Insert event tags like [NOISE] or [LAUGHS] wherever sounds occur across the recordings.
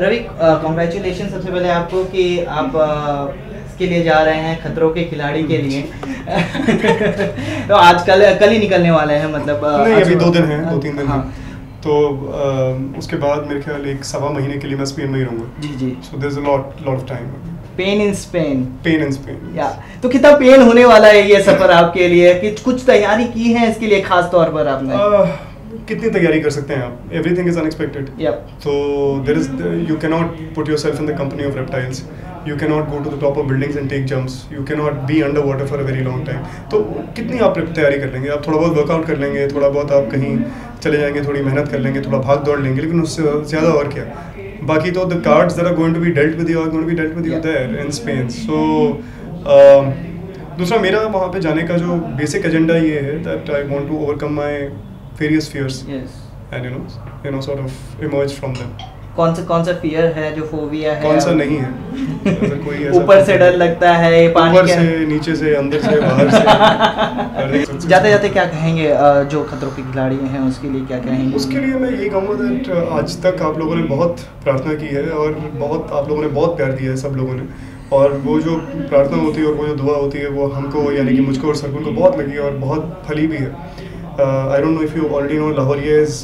Ravi congratulation सबसे पहले आपको कि आप इसके लिए जा रहे हैं खतरों के खिलाड़ी के लिए। [LAUGHS] तो आज कल कल ही निकलने वाले हैं मतलब नहीं अभी दो दिन हैं दो तीन दिन हाँ, तो उसके बाद मेरे ख्याल एक सवा महीने के लिए मैं स्पेन में ही रहूँगा। जी जी। So there is a lot lot of time pain in Spain pain in Spain या तो कितना पेन होने वाला है ये सफ़र आपके लिए? कि कुछ तैयारी की है इसके लिए खास तौर पर आपने? कितनी तैयारी कर सकते हैं आप everything is unexpected Yep. So there is you cannot put yourself in the company of reptiles. You cannot go to the top of buildings and take jumps. You cannot be underwater for a very long time. तो कितनी आप तैयारी कर लेंगे आप थोड़ा बहुत workout कर लेंगे थोड़ा बहुत आप कहीं चले जाएँगे थोड़ी मेहनत कर लेंगे थोड़ा भाग दौड़ लेंगे लेकिन उससे ज़्यादा और क्या बाकी तो the cards that are going to be dealt with you are going to be dealt with you there in Spain so दूसरा मेरा वहाँ पे जाने का जो बेसिक एजेंडा ये है that I want to overcome my various fears Yes. And you know you know sort of emerge from them कौन सा कौन सा फियर है जो फोबिया है? कौन सा नहीं है? [LAUGHS] ऊपर से डर लगता है ये पानी ऊपर से नीचे से अंदर से बाहर से [LAUGHS] जाते जाते क्या कहेंगे जो खतरों के खिलाड़ी हैं उसके लिए क्या कहेंगे? उसके लिए मैं ये कहूँगा दैट आज तक आप लोगों ने बहुत प्रार्थना की है और बहुत आप लोगों ने बहुत प्यार दिया है सब लोगों ने। और वो जो प्रार्थना होती है और वो जो दुआ होती है वो हमको यानी कि मुझको और सरकुल को बहुत लगी है और बहुत फली भी है। I I don't know if you already know is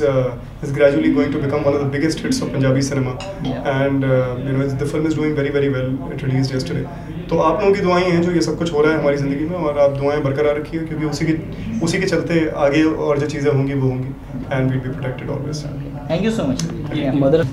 is gradually going to become one of the biggest hits of Punjabi cinema Yeah. and uh, you know the film is doing very very well it released yesterday तो आप लोगों की दुआएँ हैं जो ये सब कुछ हो रहा है हमारी ज़िंदगी में और आप दुआएँ बरकरार रखिए क्योंकि उसी के उसी के चलते आगे और जो चीज़ें होंगी वो होंगी and will be protected always thank you so much mother